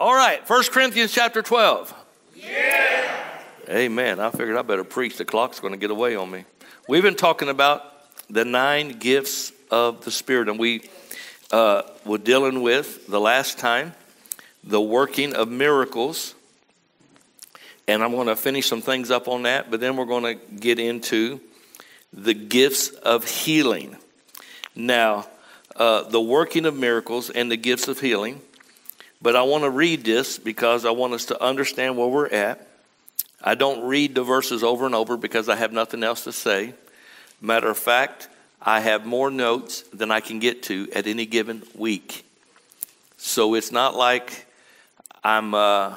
All right, 1 Corinthians chapter 12. Yeah. Amen. I figured I better preach. The clock's going to get away on me. We've been talking about the nine gifts of the Spirit, and we uh, were dealing with the last time the working of miracles. And I'm going to finish some things up on that, but then we're going to get into the gifts of healing. Now, uh, the working of miracles and the gifts of healing. But I want to read this because I want us to understand where we're at. I don't read the verses over and over because I have nothing else to say. Matter of fact, I have more notes than I can get to at any given week. So it's not like I'm, uh,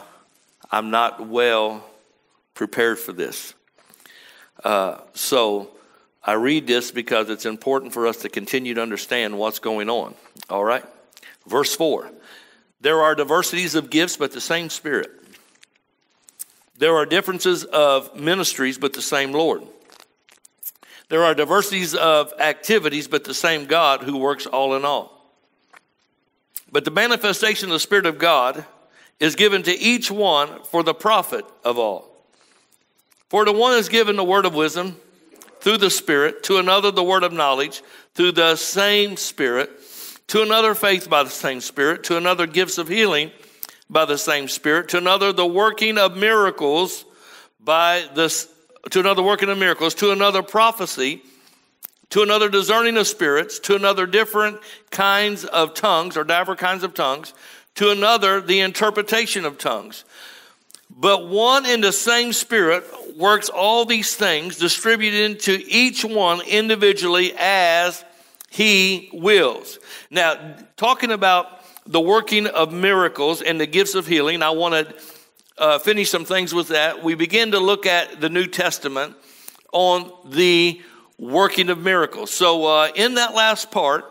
I'm not well prepared for this. Uh, so I read this because it's important for us to continue to understand what's going on. All right? Verse 4 There are diversities of gifts, but the same Spirit. There are differences of ministries, but the same Lord. There are diversities of activities, but the same God who works all in all. But the manifestation of the Spirit of God is given to each one for the profit of all. For to one is given the word of wisdom through the Spirit, to another the word of knowledge through the same Spirit, to another faith by the same Spirit, to another gifts of healing by the same Spirit, to another the working of miracles by the to another working of miracles, to another prophecy, to another discerning of spirits, to another different kinds of tongues or different kinds of tongues, to another the interpretation of tongues. But one and the same Spirit works all these things, distributed to each one individually as He wills. Now, talking about the working of miracles and the gifts of healing, I want to uh, finish some things with that. We begin to look at the New Testament on the working of miracles. So, uh, in that last part,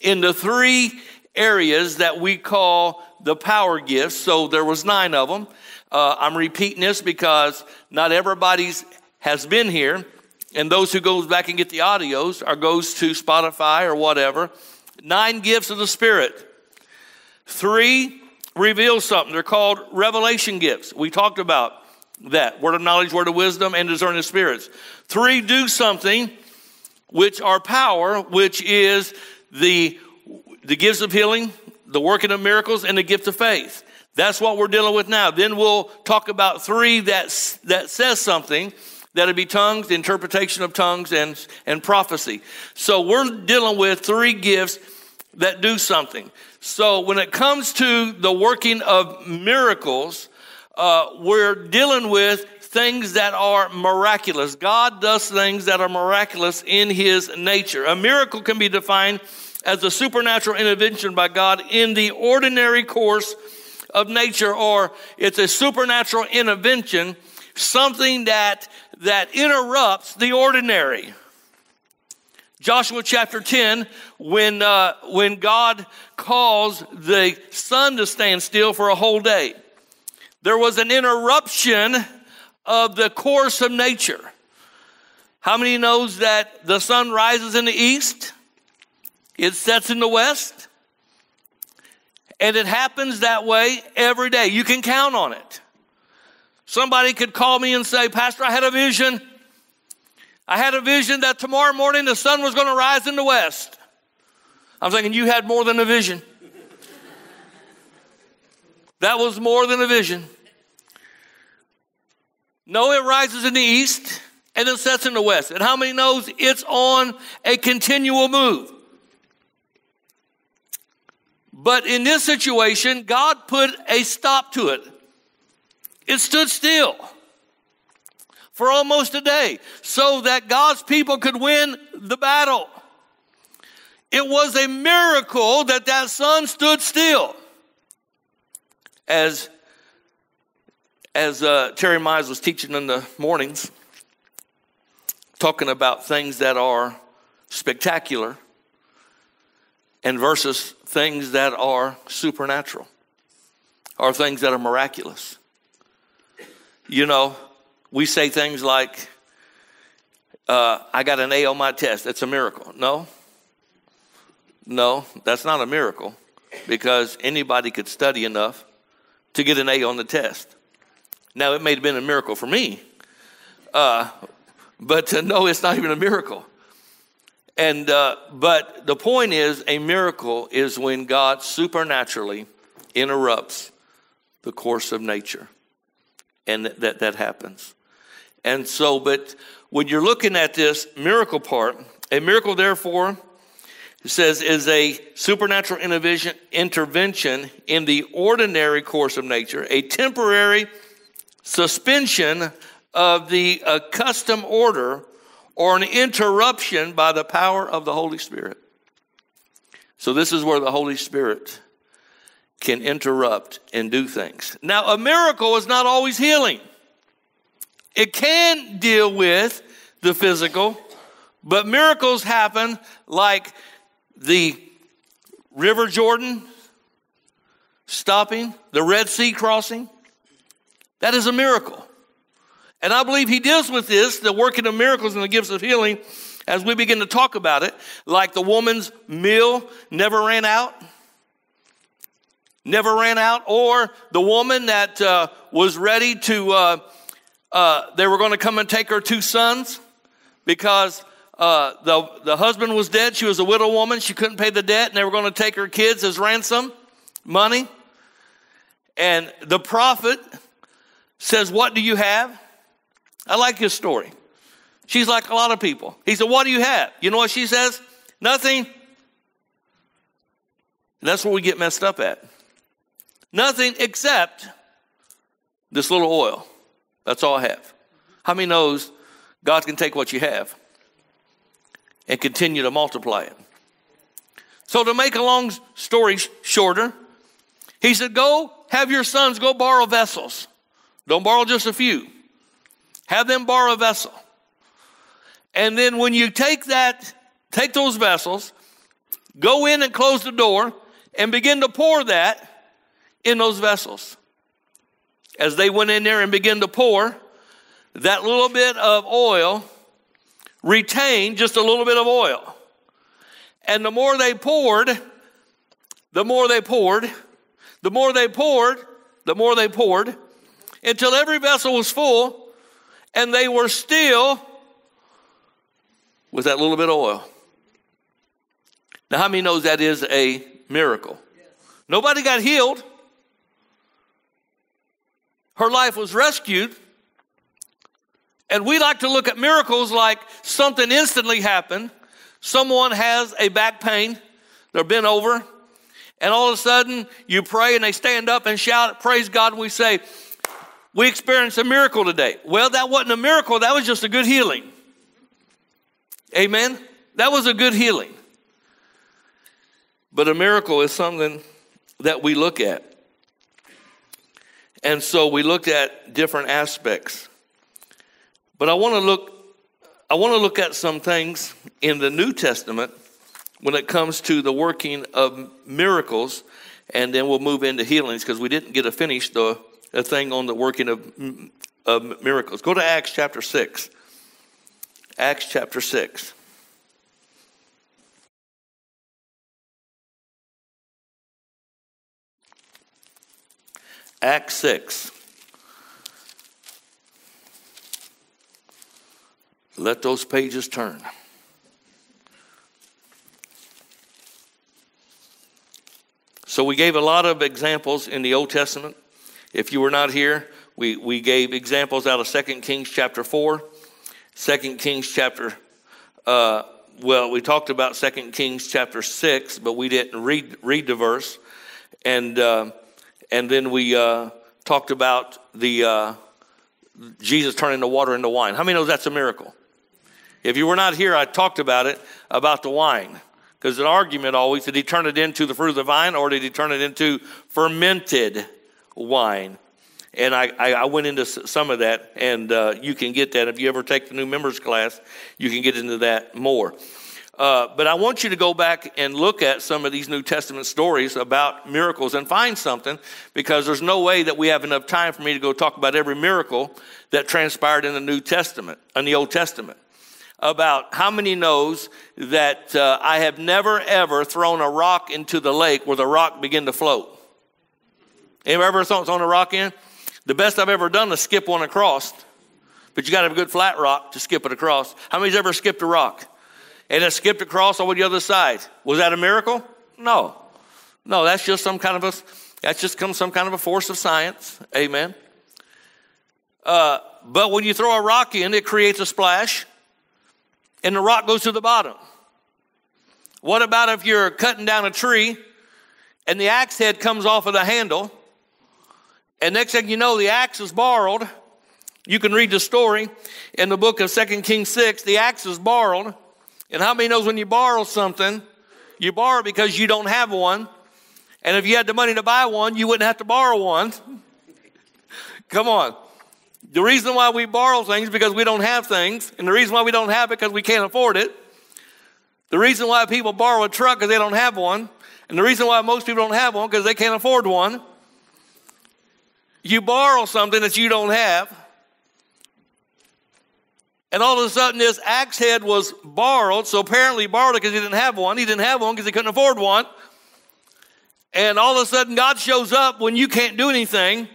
in the three areas that we call the power gifts, so there was nine of them. Uh, I'm repeating this because not everybody's has been here, and those who goes back and get the audios or goes to Spotify or whatever. Nine gifts of the Spirit. Three reveal something. They're called revelation gifts. We talked about that word of knowledge, word of wisdom, and discerning spirits. Three do something, which are power, which is the the gifts of healing, the working of miracles, and the gift of faith. That's what we're dealing with now. Then we'll talk about three that, that says something. That'll be tongues, interpretation of tongues, and, and prophecy. So we're dealing with three gifts that do something. So when it comes to the working of miracles, uh, we're dealing with things that are miraculous. God does things that are miraculous in his nature. A miracle can be defined as a supernatural intervention by God in the ordinary course of nature or it's a supernatural intervention, something that, that interrupts the ordinary. Joshua chapter 10, when, uh, when God caused the sun to stand still for a whole day, there was an interruption of the course of nature. How many knows that the sun rises in the east? It sets in the west? And it happens that way every day. You can count on it. Somebody could call me and say, Pastor, I had a vision. I had a vision that tomorrow morning the sun was going to rise in the west. I'm thinking, you had more than a vision. that was more than a vision. No, it rises in the east and it sets in the west. And how many knows it's on a continual move? But in this situation, God put a stop to it. It stood still for almost a day so that God's people could win the battle. It was a miracle that that sun stood still. As, as uh, Terry Mize was teaching in the mornings, talking about things that are spectacular and versus things that are supernatural or things that are miraculous. You know, we say things like, uh, I got an A on my test. That's a miracle. No, no, that's not a miracle because anybody could study enough to get an A on the test. Now, it may have been a miracle for me, uh, but uh, no, it's not even a miracle. And uh, but the point is, a miracle is when God supernaturally interrupts the course of nature, and that that, happens. And so, but when you're looking at this miracle part, a miracle, therefore, it says, is a supernatural intervention in the ordinary course of nature, a temporary suspension of the accustomed order, or an interruption by the power of the Holy Spirit. So, this is where the Holy Spirit can interrupt and do things. Now, a miracle is not always healing, it can deal with the physical, but miracles happen like the River Jordan stopping, the Red Sea crossing, that is a miracle. And I believe he deals with this, the working of miracles and the gifts of healing, as we begin to talk about it, like the woman's meal never ran out. Never ran out, or the woman that uh, was ready to, uh, uh, they were going to come and take her two sons because uh, the, the husband was dead. She was a widow woman. She couldn't pay the debt, and they were going to take her kids as ransom money. And the prophet says, What do you have? I like his story. She's like a lot of people. He said, What do you have? You know what she says? Nothing. And that's what we get messed up at. Nothing except this little oil. That's all I have. How many knows God can take what you have and continue to multiply it. So, to make a long story shorter, he said, Go have your sons go borrow vessels. Don't borrow just a few, have them borrow a vessel. And then when you take that, take those vessels, go in and close the door and begin to pour that in those vessels. As they went in there and began to pour, that little bit of oil retained just a little bit of oil. And the more they poured, the more they poured, the more they poured, the more they poured, until every vessel was full, and they were still with that little bit of oil. Now, how many knows that is a miracle? Yes. Nobody got healed. Her life was rescued, and we like to look at miracles like something instantly happened. Someone has a back pain, they're bent over, and all of a sudden you pray and they stand up and shout, Praise God, and we say, We experienced a miracle today. Well, that wasn't a miracle, that was just a good healing. Amen? That was a good healing. But a miracle is something that we look at. And so we looked at different aspects. But I want to look I want to look at some things in the New Testament when it comes to the working of miracles, and then we'll move into healings because we didn't get to finish the, thing on the working of, of miracles. Go to Acts chapter 6. Acts chapter 6. Acts 6. Let those pages turn. So, we gave a lot of examples in the Old Testament. If you were not here, we, we gave examples out of 2 Kings chapter 4, 2 Kings chapter, uh, well, we talked about 2 Kings chapter 6, but we didn't read, read the verse. And, uh, and then we uh, talked about the uh, Jesus turning the water into wine. How many know that's a miracle? If you were not here, I talked about it, about the wine. Because an argument always, did he turn it into the fruit of the vine or did he turn it into fermented wine? And I, I, went into some of that, and uh, you can get that. If you ever take the new members class, you can get into that more. Uh, but I want you to go back and look at some of these New Testament stories about miracles and find something because there's no way that we have enough time for me to go talk about every miracle that transpired in the New Testament, in the Old Testament about how many knows that uh, I have never ever thrown a rock into the lake where the rock began to float. Anybody ever thrown a rock in? The best I've ever done is skip one across, but you got to have a good flat rock to skip it across. How many's ever skipped a rock? And it skipped across over the other side. Was that a miracle? No. No, that's just some kind of a that's just come some kind of a force of science. Amen. Uh, but when you throw a rock in, it creates a splash, and the rock goes to the bottom. What about if you're cutting down a tree and the axe head comes off of the handle, and next thing you know, the axe is borrowed? You can read the story in the book of Second Kings 6. The axe is borrowed. And how many knows when you borrow something, you borrow because you don't have one. And if you had the money to buy one, you wouldn't have to borrow one. Come on. The reason why we borrow things because we don't have things. And the reason why we don't have it because we can't afford it. The reason why people borrow a truck because they don't have one. And the reason why most people don't have one because they can't afford one. You borrow something that you don't have. And all of a sudden, this axe head was borrowed. So apparently, borrowed because he didn't have one. He didn't have one because he couldn't afford one. And all of a sudden, God shows up when you can't do anything,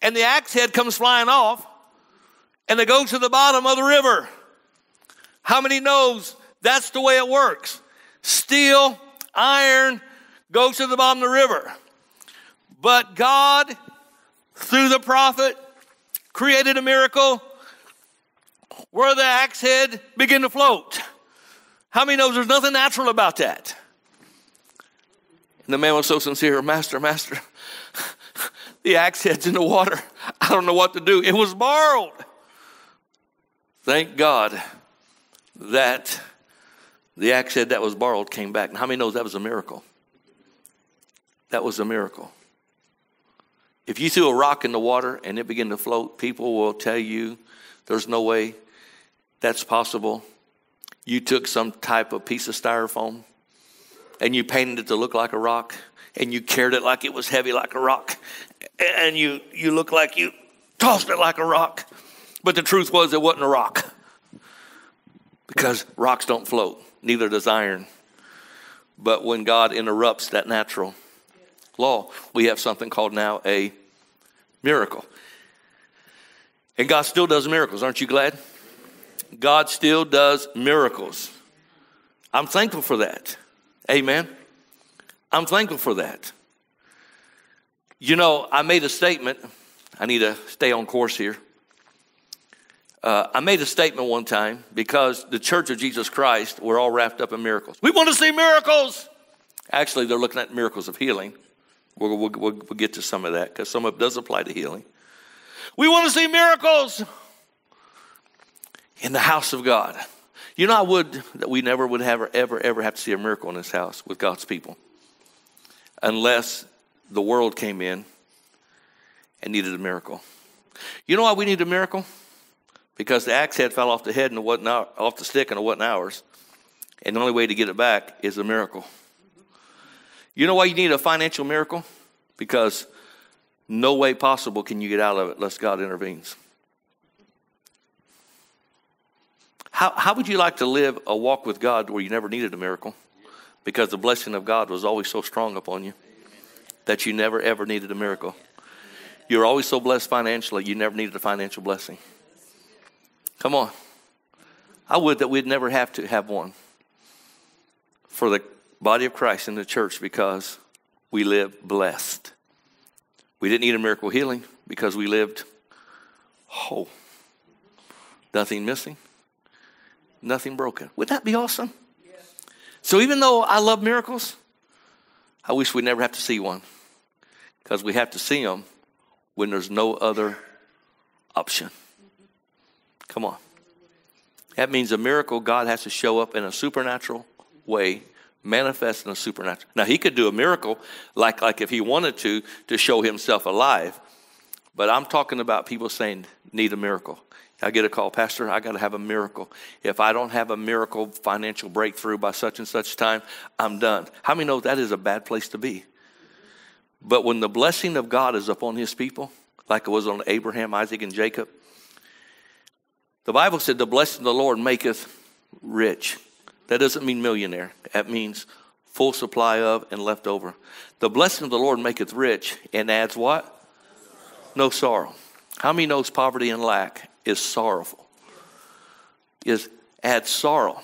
and the axe head comes flying off, and it goes to the bottom of the river. How many knows that's the way it works? Steel, iron goes to the bottom of the river. But God, through the prophet, created a miracle where the axe head began to float. How many knows there's nothing natural about that? And the man was so sincere, Master, Master, the axe head's in the water. I don't know what to do. It was borrowed. Thank God that the axe head that was borrowed came back. And how many knows that was a miracle? That was a miracle. If you threw a rock in the water and it began to float, people will tell you there's no way that's possible. You took some type of piece of styrofoam and you painted it to look like a rock and you carried it like it was heavy like a rock and you you look like you tossed it like a rock. But the truth was it wasn't a rock because rocks don't float neither does iron. But when god interrupts that natural law we have something called now a miracle. And god still does miracles. Aren't you glad god still does miracles i'm thankful for that Amen. I'm thankful for that. You know, I made a statement. I need to stay on course here. Uh, I made a statement one time because the Church of Jesus Christ, we're all wrapped up in miracles. We want to see miracles. Actually, they're looking at miracles of healing. We'll, we'll, we'll, get to some of that because some of it does apply to healing. We want to see miracles in the house of God. You know, I would that we never would ever, ever, ever have to see a miracle in this house with God's people unless the world came in and needed a miracle. You know why we need a miracle? Because the axe head fell off the head and it wasn't off the stick and it wasn't ours. And the only way to get it back is a miracle. You know why you need a financial miracle? Because no way possible can you get out of it unless God intervenes. How, how would you like to live a walk with God where you never needed a miracle? Because the blessing of God was always so strong upon you that you never ever needed a miracle. You're always so blessed financially, you never needed a financial blessing. Come on. I would that we'd never have to have one for the body of Christ in the church because we live blessed. We didn't need a miracle healing because we lived whole. Nothing missing, nothing broken. Wouldn't that be awesome? So even though I love miracles, I wish we never have to see one because we have to see them when there's no other option. Come on. That means a miracle, God has to show up in a supernatural way, manifest in a supernatural. Now, He could do a miracle like, like if He wanted to, to show Himself alive. But I'm talking about people saying, need a miracle. I get a call, Pastor, I got to have a miracle. If I don't have a miracle financial breakthrough by such and such time, I'm done. How many know that is a bad place to be? But when the blessing of God is upon his people, like it was on Abraham, Isaac, and Jacob, the Bible said, The blessing of the Lord maketh rich. That doesn't mean millionaire, that means full supply of, and left over. The blessing of the Lord maketh rich and adds what? No sorrow. How many knows poverty and lack is sorrowful? Is adds sorrow.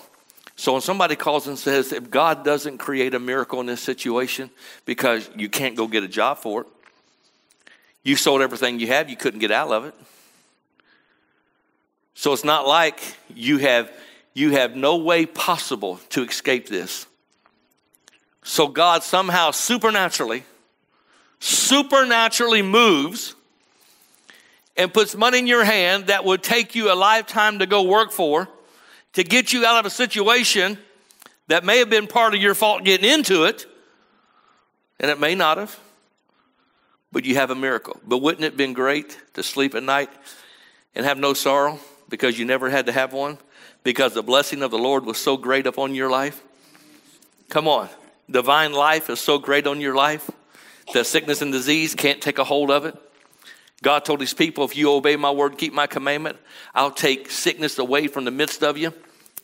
So when somebody calls and says, if God doesn't create a miracle in this situation because you can't go get a job for it, you sold everything you have, you couldn't get out of it. So it's not like you have you have no way possible to escape this. So God somehow supernaturally supernaturally moves and puts money in your hand that would take you a lifetime to go work for to get you out of a situation that may have been part of your fault getting into it, and it may not have, but you have a miracle. But wouldn't it have been great to sleep at night and have no sorrow because you never had to have one? Because the blessing of the Lord was so great upon your life? Come on. Divine life is so great on your life that sickness and disease can't take a hold of it. God told his people, if you obey my word, keep my commandment, I'll take sickness away from the midst of you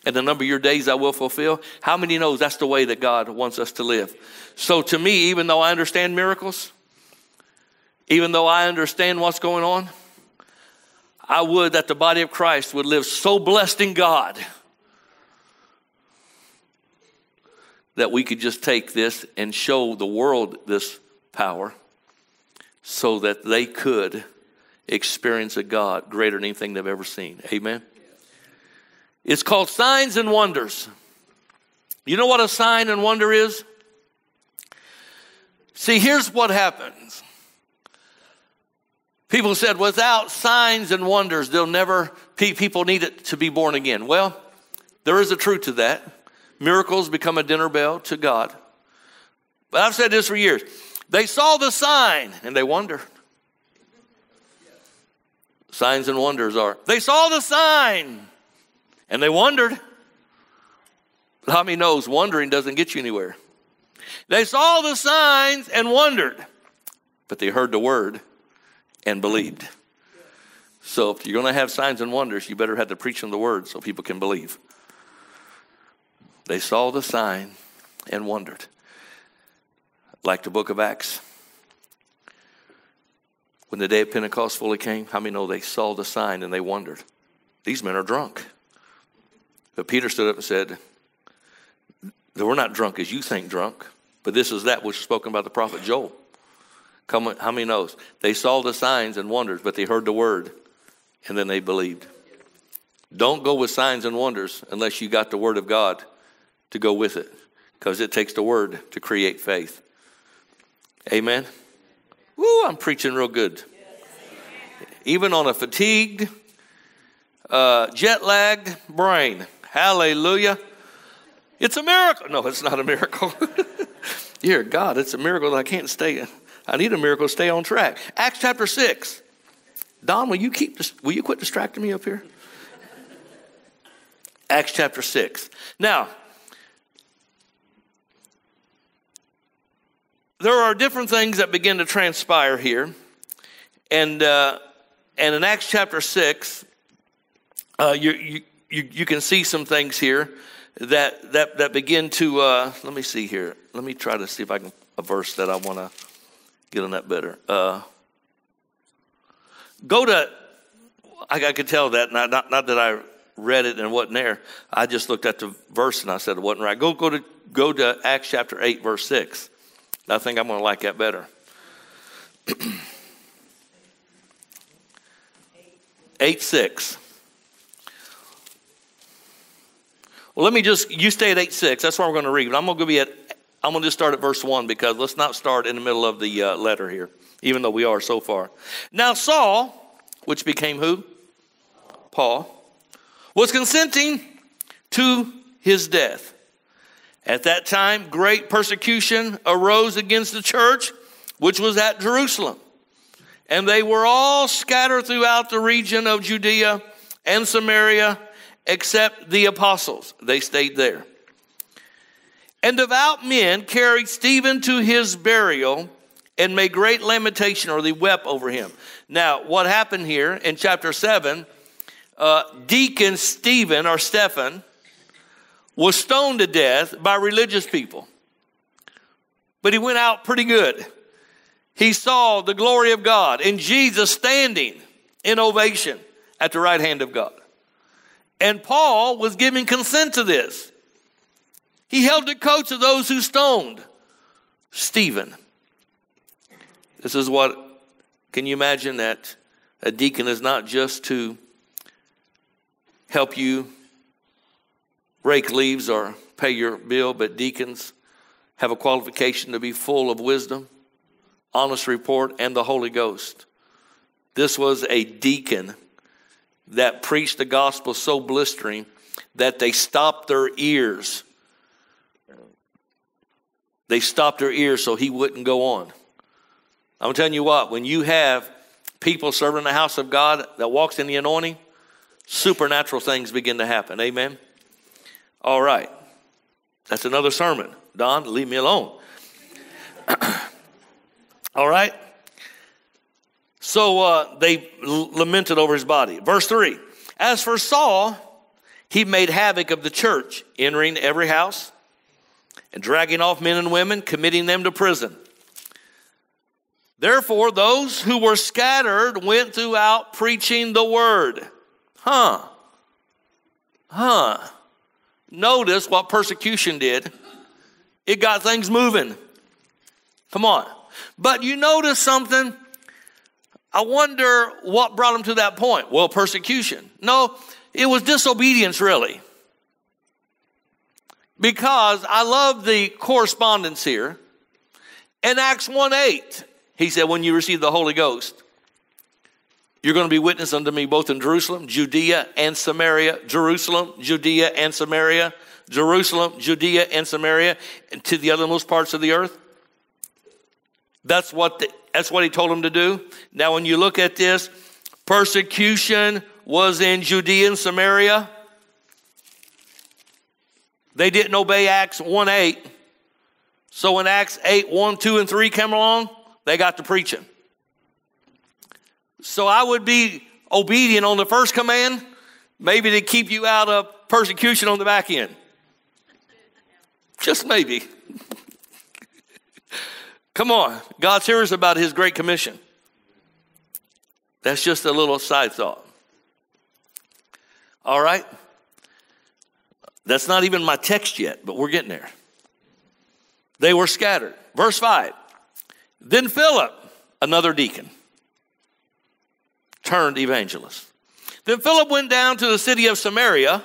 and the number of your days I will fulfill. How many knows that's the way that God wants us to live? So to me, even though I understand miracles, even though I understand what's going on, I would that the body of Christ would live so blessed in God that we could just take this and show the world this power so that they could experience a God greater than anything they've ever seen. Amen. It's called signs and wonders. You know what a sign and wonder is? See, here's what happens. People said, without signs and wonders, they'll never, people need it to be born again. Well, there is a truth to that. Miracles become a dinner bell to God. But I've said this for years. They saw the sign and they wondered. Signs and wonders are, they saw the sign and they wondered. Many knows wondering doesn't get you anywhere? They saw the signs and wondered, but they heard the word and believed. So if you're going to have signs and wonders, you better have to preach them the word so people can believe. They saw the sign and wondered. Like the book of Acts. When the day of Pentecost fully came, how many know they saw the sign and they wondered? These men are drunk. But Peter stood up and said, We're not drunk as you think drunk, but this is that which was spoken by the prophet Joel. Come, how many knows? They saw the signs and wonders, but they heard the word and then they believed. Don't go with signs and wonders unless you got the word of God to go with it, because it takes the word to create faith. Amen. Woo, I'm preaching real good. Even on a fatigued, uh, jet lagged brain. Hallelujah. It's a miracle. No, it's not a miracle. Dear God, it's a miracle that I can't stay. I need a miracle to stay on track. Acts chapter 6. Don, will you keep this will you quit distracting me up here? Acts chapter 6. Now, there are different things that begin to transpire here. And, uh, and in Acts chapter 6, uh, you, you, you, you, can see some things here that, that, that begin to, uh, let me see here. Let me try to see if I can, a verse that I want to get on that better. Uh, go to, I, I could tell that, not, not, not that I read it and wasn't there. I just looked at the verse and I said it wasn't right. Go, go, to, go to Acts chapter 8, verse 6. I think I'm going to like that better. 8 6. Well, let me just, you stay at 8 6. That's what we're going to read. But I'm going to be at, I'm going to just start at verse 1 because let's not start in the middle of the uh, letter here, even though we are so far. Now, Saul, which became who? Paul, was consenting to his death. At that time, great persecution arose against the church, which was at Jerusalem. And they were all scattered throughout the region of Judea and Samaria, except the apostles. They stayed there. And devout men carried Stephen to his burial and made great lamentation, or they wept over him. Now, what happened here in chapter 7, uh, Deacon Stephen, or Stephen, was stoned to death by religious people. but he went out pretty good. He saw the glory of God and Jesus standing in ovation at the right hand of God. And Paul was giving consent to this. He held the coats of those who stoned Stephen. This is what, can you imagine that a deacon is not just to help you rake leaves or pay your bill, but deacons have a qualification to be full of wisdom, honest report, and the Holy Ghost. This was a deacon that preached the gospel so blistering that they stopped their ears. They stopped their ears so he wouldn't go on. I'm telling you what, when you have people serving the house of God that walks in the anointing, supernatural things begin to happen. Amen. All right. That's another sermon. Don, leave me alone. All right. So uh, they lamented over his body. Verse 3 As for Saul, he made havoc of the church, entering every house and dragging off men and women, committing them to prison. Therefore, those who were scattered went throughout preaching the word. Huh. Huh. Notice what persecution did. It got things moving. Come on. But you notice something? I wonder what brought him to that point. Well, persecution. No, it was disobedience, really. Because I love the correspondence here. In Acts 1 8, he said, When you receive the Holy Ghost, you're going to be witness unto me both in Jerusalem, Judea, and Samaria. Jerusalem, Judea, and Samaria. Jerusalem, Judea, and Samaria, and to the othermost parts of the earth. That's what the, that's what he told them to do. Now, when you look at this, persecution was in Judea and Samaria. They didn't obey Acts 1 8. So when Acts 8 1, 2, and 3 came along, they got to preaching. So I would be obedient on the first command, maybe to keep you out of persecution on the back end. Just maybe. Come on. God serious about his great commission. That's just a little side thought. All right? That's not even my text yet, but we're getting there. They were scattered. Verse 5. Then Philip, another deacon, turned evangelist. Then Philip went down to the city of Samaria.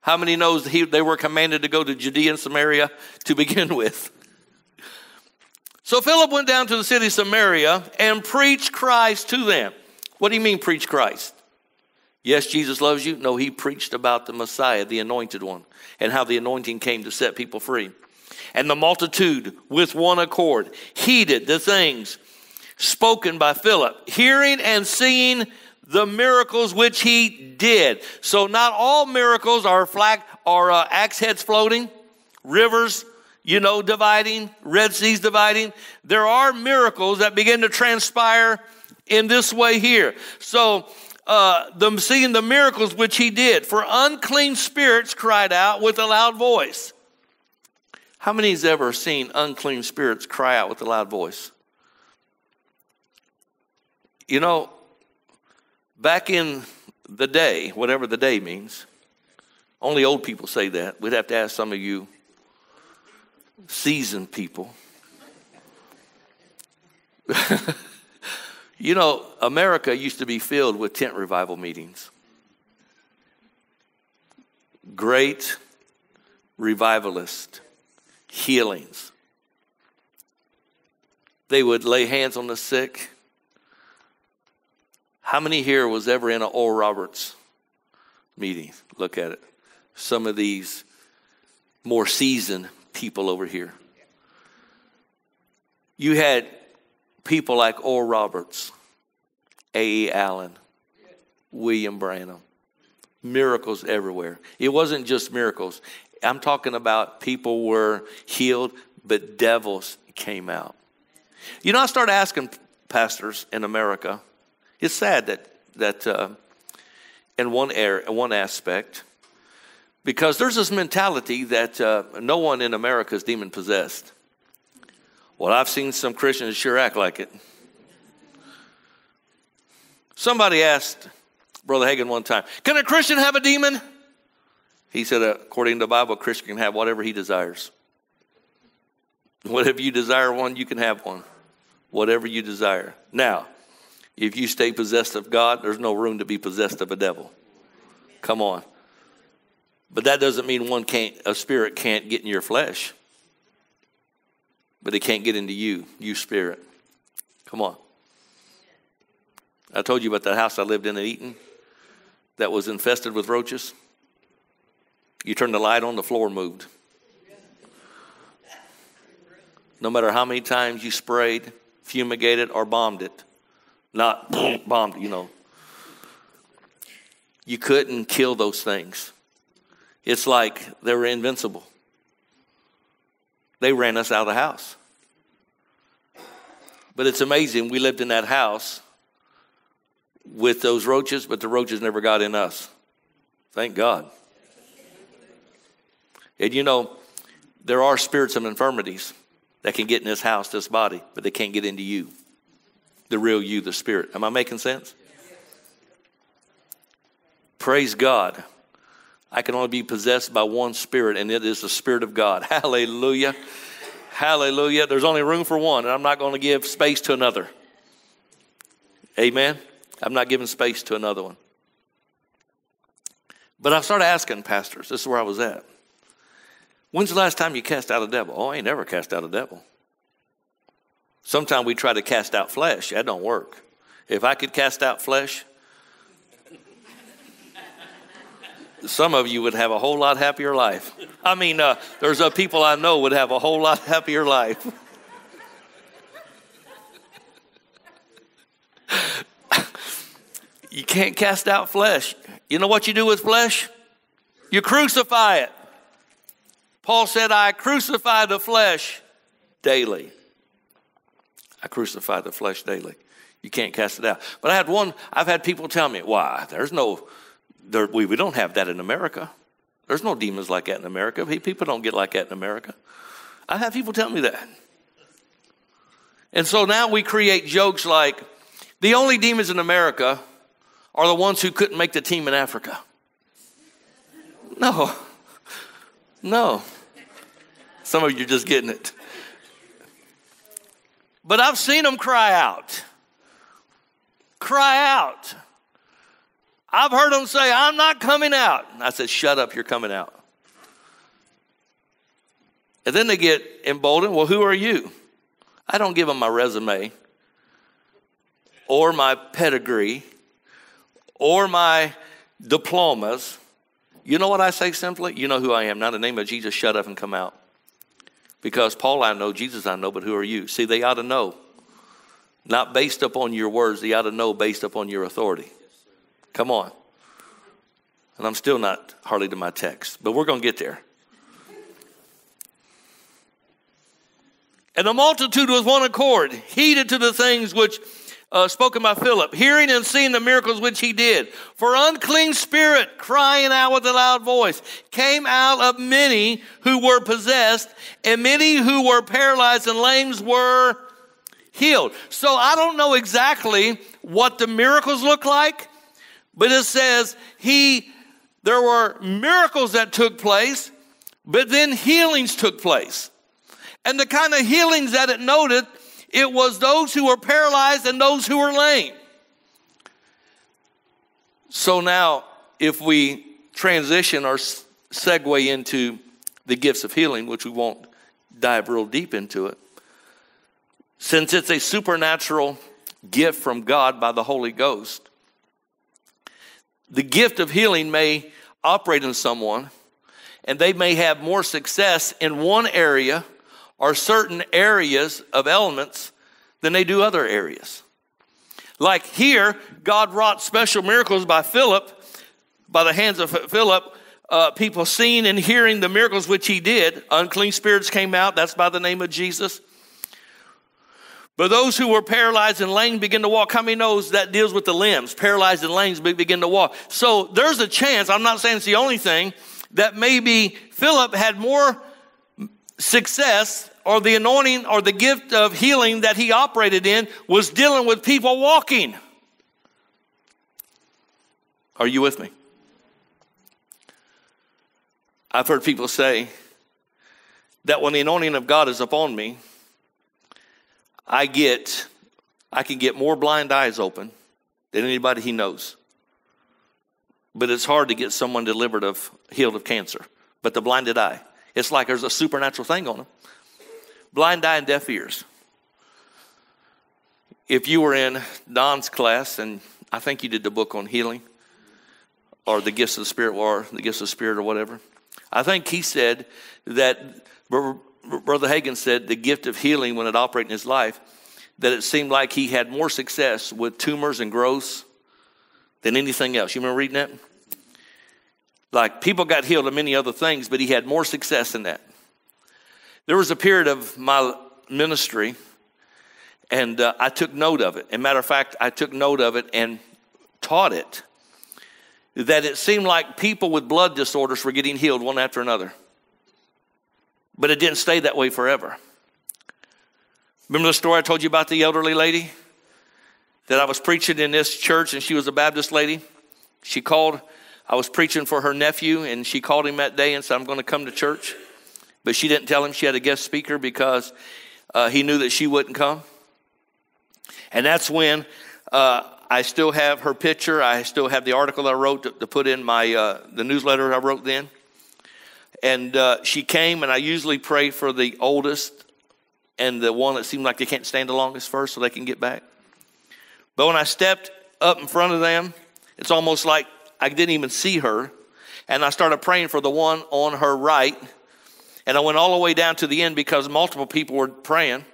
How many knows he, they were commanded to go to Judea and Samaria to begin with? So Philip went down to the city of Samaria and preached Christ to them. What do you mean, preach Christ? Yes, Jesus loves you. No, he preached about the Messiah, the anointed one, and how the anointing came to set people free. And the multitude, with one accord, heeded the things spoken by Philip, hearing and seeing the miracles which he did. So, not all miracles are flag are uh, axe heads floating, rivers you know, dividing, Red Seas dividing. There are miracles that begin to transpire in this way here. So, uh, them seeing the miracles which he did, for unclean spirits cried out with a loud voice. How many has ever seen unclean spirits cry out with a loud voice? You know, back in the day, whatever the day means, only old people say that. We'd have to ask some of you seasoned people. you know, America used to be filled with tent revival meetings. Great revivalist healings. They would lay hands on the sick. How many here was ever in an Oral Roberts meeting? Look at it. Some of these more seasoned people over here. You had people like Oral Roberts, A.E. Allen, William Branham. Miracles everywhere. It wasn't just miracles. I'm talking about people were healed, but devils came out. You know, I started asking pastors in America. It's sad that that uh, in one area, one aspect, because there's this mentality that uh, no one in America is demon possessed. Well, I've seen some Christians sure act like it. Somebody asked Brother Hagin one time, Can a Christian have a demon? He said, According to the Bible, a Christian can have whatever he desires. Whatever you desire one, you can have one. Whatever you desire. Now, if you stay possessed of God, there's no room to be possessed of a devil. Come on. But that doesn't mean one can't a spirit can't get in your flesh. But it can't get into you, you spirit. Come on. I told you about that house I lived in in Eaton that was infested with roaches. You turned the light on, the floor moved. No matter how many times you sprayed, fumigated, or bombed it, not bombed, you know, you couldn't kill those things. It's like they were invincible. They ran us out of the house. But it's amazing. We lived in that house with those roaches, but the roaches never got in us. Thank God. And you know, there are spirits of infirmities that can get in this house, this body, but they can't get into you. The real you, the spirit. Am I making sense? Praise God. I can only be possessed by one spirit, and it is the Spirit of God. Hallelujah. Hallelujah. There's only room for one, and I'm not going to give space to another. Amen. I'm not giving space to another one. But I started asking pastors, this is where I was at. When's the last time you cast out a devil? Oh, I ain't never cast out a devil. Sometimes we try to cast out flesh. That don't work. If I could cast out flesh, some of you would have a whole lot happier life. I mean, uh, there's uh, people I know would have a whole lot happier life. you can't cast out flesh. You know what you do with flesh? You crucify it. Paul said, I crucify the flesh daily. I crucify the flesh daily. You can't cast it out. But I had one, I've had people tell me, why? There's no, there, we, we don't have that in America. There's no demons like that in America. People don't get like that in America. I have people tell me that. And so now we create jokes like the only demons in America are the ones who couldn't make the team in Africa. No, no. Some of you are just getting it. But I've seen them cry out. Cry out. I've heard them say, I'm not coming out. I said, Shut up, you're coming out. And then they get emboldened. Well, who are you? I don't give them my resume or my pedigree or my diplomas. You know what I say simply? You know who I am. Now, in the name of Jesus, shut up and come out. Because Paul I know, Jesus I know, but who are you? See, they ought to know. Not based upon your words, they ought to know based upon your authority. Come on. And I'm still not hardly to my text, but we're going to get there. And the multitude was one accord, heeded to the things which uh, spoken by Philip, hearing and seeing the miracles which he did. For unclean spirit, crying out with a loud voice, came out of many who were possessed, and many who were paralyzed and lames were healed. So I don't know exactly what the miracles look like, but it says he there were miracles that took place, but then healings took place. And the kind of healings that it noted it was those who were paralyzed and those who were lame. So now, if we transition or segue into the gifts of healing, which we won't dive real deep into it, since it's a supernatural gift from God by the Holy Ghost, the gift of healing may operate in someone and they may have more success in one area are certain areas of elements than they do other areas. Like here, God wrought special miracles by Philip, by the hands of Philip, uh, people seeing and hearing the miracles which he did. Unclean spirits came out, that's by the name of Jesus. But those who were paralyzed and lame begin to walk. How many knows that deals with the limbs? Paralyzed and lame begin to walk. So there's a chance, I'm not saying it's the only thing, that maybe Philip had more success or the anointing or the gift of healing that he operated in was dealing with people walking. Are you with me? I've heard people say that when the anointing of God is upon me, I get I can get more blind eyes open than anybody he knows. But it's hard to get someone delivered of healed of cancer. But the blinded eye, it's like there's a supernatural thing on them blind eye and deaf ears. If you were in Don's class, and I think you did the book on healing, or the gifts of the Spirit, or the gifts of the Spirit, or whatever, I think he said that Brother Hagin said the gift of healing, when it operated in his life, that it seemed like he had more success with tumors and growths than anything else. You remember reading that? Like people got healed of many other things, but he had more success in that. There was a period of my ministry, and uh, I took note of it. And matter of fact, I took note of it and taught it. That it seemed like people with blood disorders were getting healed one after another. But it didn't stay that way forever. Remember the story I told you about the elderly lady? That I was preaching in this church and she was a Baptist lady. She called, I was preaching for her nephew, and she called him that day and said, I'm going to come to church but she didn't tell him she had a guest speaker because uh, he knew that she wouldn't come. And that's when uh, I still have her picture. I still have the article that I wrote to, to put in my uh, the newsletter I wrote then. And uh, she came, and I usually pray for the oldest and the one that seemed like they can't stand the longest first, so they can get back. But when I stepped up in front of them, it's almost like I didn't even see her, and I started praying for the one on her right and I went all the way down to the end because multiple people were praying.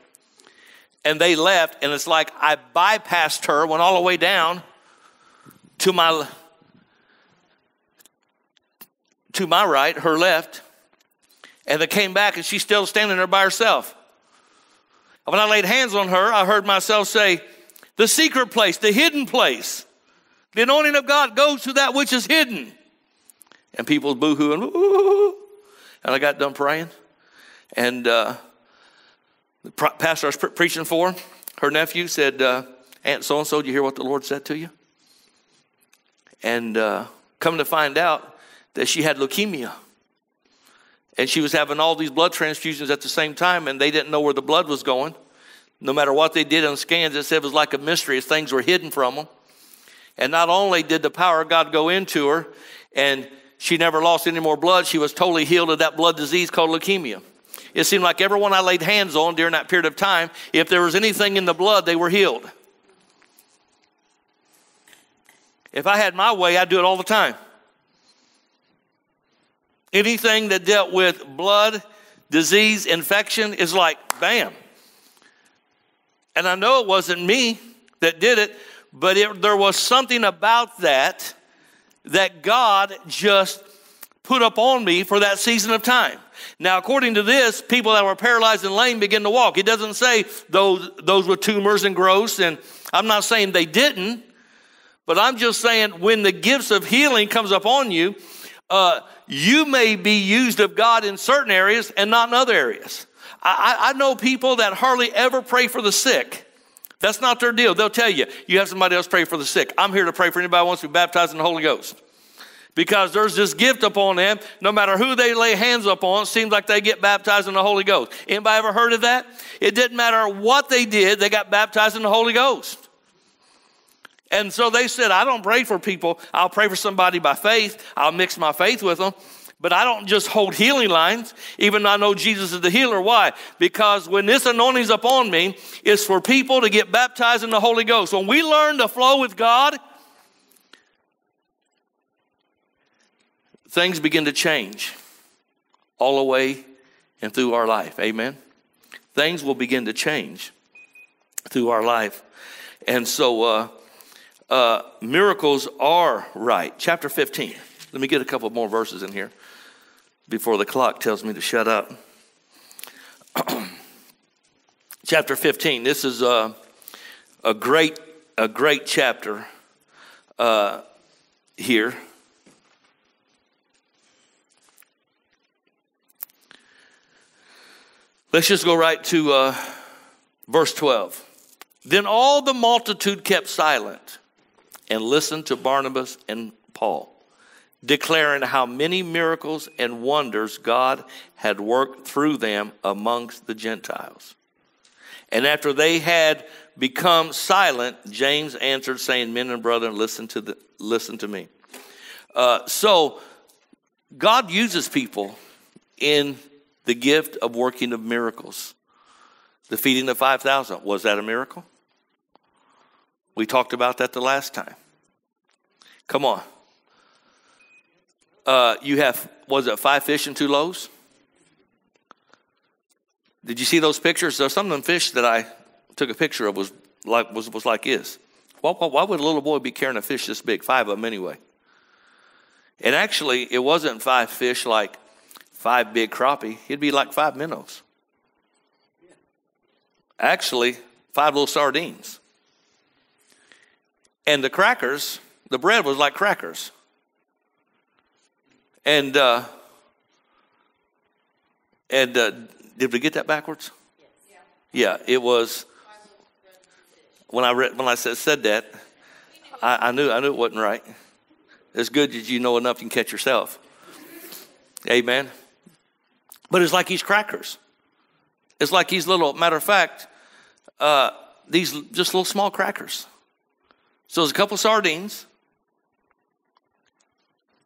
And they left, and it's like I bypassed her, went all the way down to my to my right, her left, and they came back, and she's still standing there by herself. When I laid hands on her, I heard myself say, The secret place, the hidden place. The anointing of God goes to that which is hidden. And people boohoo and hooing, and I got done praying. And uh, the pastor I was pre- preaching for, her nephew said, uh, Aunt so and so, did you hear what the Lord said to you? And uh, come to find out that she had leukemia. And she was having all these blood transfusions at the same time, and they didn't know where the blood was going. No matter what they did on scans, it said it was like a mystery as things were hidden from them. And not only did the power of God go into her, and she never lost any more blood. She was totally healed of that blood disease called leukemia. It seemed like everyone I laid hands on during that period of time, if there was anything in the blood, they were healed. If I had my way, I'd do it all the time. Anything that dealt with blood, disease, infection is like bam. And I know it wasn't me that did it, but it, there was something about that that God just put up on me for that season of time. Now, according to this, people that were paralyzed and lame begin to walk. It doesn't say those, those with tumors and growths, and I'm not saying they didn't, but I'm just saying when the gifts of healing comes upon you, uh, you may be used of God in certain areas and not in other areas. I, I know people that hardly ever pray for the sick. That's not their deal. They'll tell you, you have somebody else pray for the sick. I'm here to pray for anybody who wants to be baptized in the Holy Ghost. Because there's this gift upon them, no matter who they lay hands upon, it seems like they get baptized in the Holy Ghost. Anybody ever heard of that? It didn't matter what they did, they got baptized in the Holy Ghost. And so they said, I don't pray for people. I'll pray for somebody by faith. I'll mix my faith with them. But I don't just hold healing lines, even though I know Jesus is the healer. Why? Because when this anointing is upon me, it's for people to get baptized in the Holy Ghost. When we learn to flow with God, things begin to change all the way and through our life. Amen. Things will begin to change through our life. And so, uh, uh, miracles are right. Chapter 15. Let me get a couple more verses in here before the clock tells me to shut up. chapter 15. This is a, a great a great chapter uh, here. Let's just go right to uh, verse 12. Then all the multitude kept silent and listened to Barnabas and Paul, declaring how many miracles and wonders God had worked through them amongst the Gentiles. And after they had become silent, James answered, saying, Men and brethren, listen to, the, listen to me. Uh, so, God uses people in the gift of working of miracles. The feeding of 5,000, was that a miracle? We talked about that the last time. Come on. Uh, you have, was it five fish and two loaves? Did you see those pictures? So some of them fish that I took a picture of was like was, was like this. Why, why would a little boy be carrying a fish this big? Five of them anyway. And actually, it wasn't five fish like five big crappie. It'd be like five minnows. Actually, five little sardines. And the crackers, the bread was like crackers. And uh, and uh, did we get that backwards? Yeah, it was when I read, when I said, said that, I, I, knew I knew it wasn't right. It's good that you know enough you can catch yourself. Amen. But it's like these crackers. It's like these little. Matter of fact, uh, these just little small crackers. So there's a couple sardines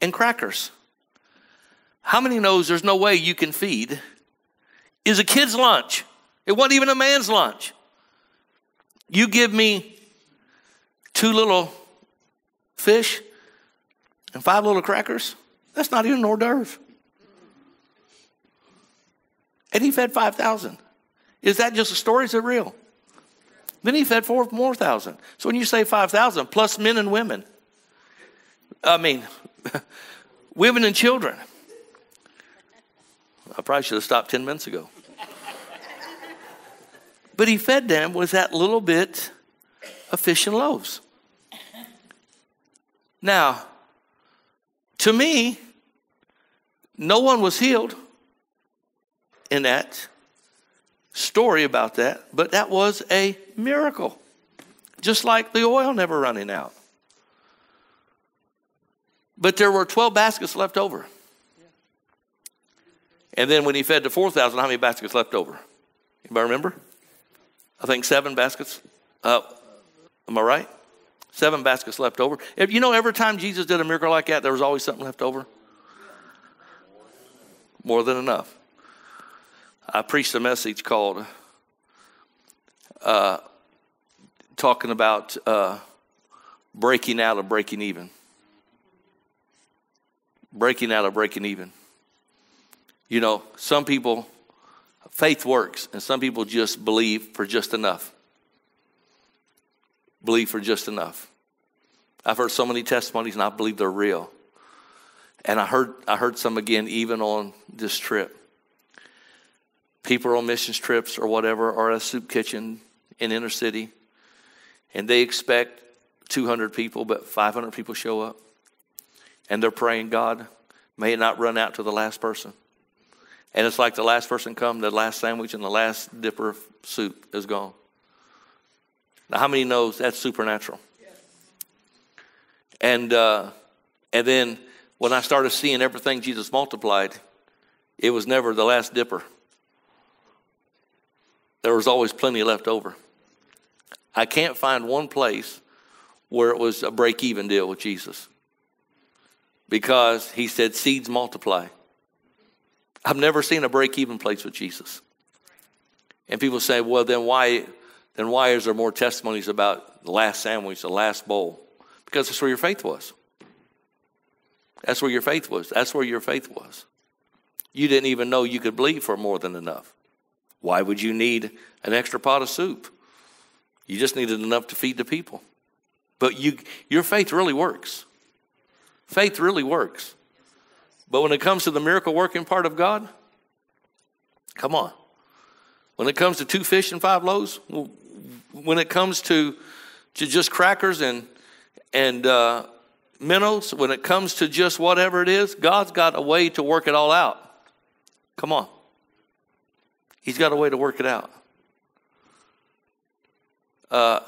and crackers. How many knows there's no way you can feed? Is a kid's lunch. It wasn't even a man's lunch. You give me two little fish and five little crackers, that's not even an hors d'oeuvre. And he fed 5,000. Is that just a story? Is it real? Then he fed four more thousand. So when you say 5,000, plus men and women, I mean, women and children. I probably should have stopped 10 minutes ago. But he fed them with that little bit of fish and loaves. Now, to me, no one was healed in that story about that, but that was a miracle. Just like the oil never running out. But there were 12 baskets left over. And then when he fed the 4,000, how many baskets left over? Anybody remember? I think seven baskets. Uh, am I right? Seven baskets left over. If, you know, every time Jesus did a miracle like that, there was always something left over. More than enough. I preached a message called uh, talking about uh, breaking out of breaking even. Breaking out of breaking even. You know, some people Faith works, and some people just believe for just enough. Believe for just enough. I've heard so many testimonies, and I believe they're real. And I heard, I heard some again, even on this trip. People on missions trips or whatever are at a soup kitchen in inner city, and they expect 200 people, but 500 people show up. And they're praying, God, may it not run out to the last person. And it's like the last person come, the last sandwich and the last dipper of soup is gone. Now, how many knows that's supernatural? And uh, and then when I started seeing everything Jesus multiplied, it was never the last dipper. There was always plenty left over. I can't find one place where it was a break even deal with Jesus because he said seeds multiply. I've never seen a break even place with Jesus. And people say, well, then why, then why is there more testimonies about the last sandwich, the last bowl? Because that's where your faith was. That's where your faith was. That's where your faith was. You didn't even know you could believe for more than enough. Why would you need an extra pot of soup? You just needed enough to feed the people. But you, your faith really works. Faith really works. But when it comes to the miracle working part of God, come on. When it comes to two fish and five loaves, when it comes to, to just crackers and, and uh, minnows, when it comes to just whatever it is, God's got a way to work it all out. Come on. He's got a way to work it out. Uh,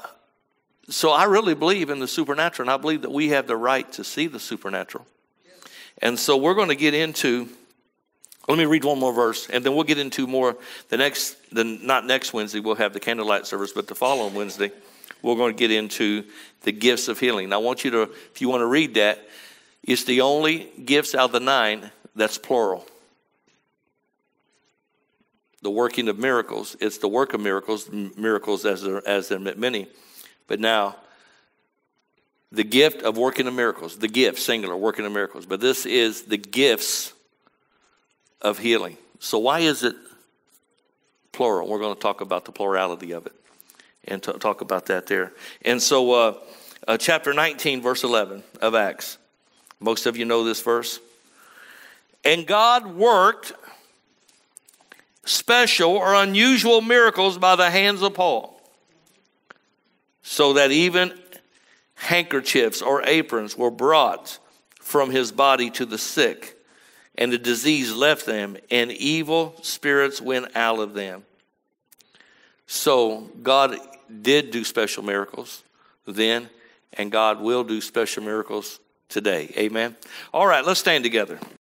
so I really believe in the supernatural, and I believe that we have the right to see the supernatural. And so we're going to get into. Let me read one more verse, and then we'll get into more. The next, the not next Wednesday, we'll have the candlelight service, but the following Wednesday, we're going to get into the gifts of healing. I want you to, if you want to read that, it's the only gifts out of the nine that's plural. The working of miracles, it's the work of miracles, miracles as there, as there are many. But now, the gift of working of miracles, the gift, singular, working of miracles. But this is the gifts of healing. So, why is it plural? We're going to talk about the plurality of it and t- talk about that there. And so, uh, uh, chapter 19, verse 11 of Acts. Most of you know this verse. And God worked special or unusual miracles by the hands of Paul, so that even handkerchiefs or aprons were brought from his body to the sick, and the disease left them, and evil spirits went out of them. So God did do special miracles then, and God will do special miracles today. Amen. All right, let's stand together.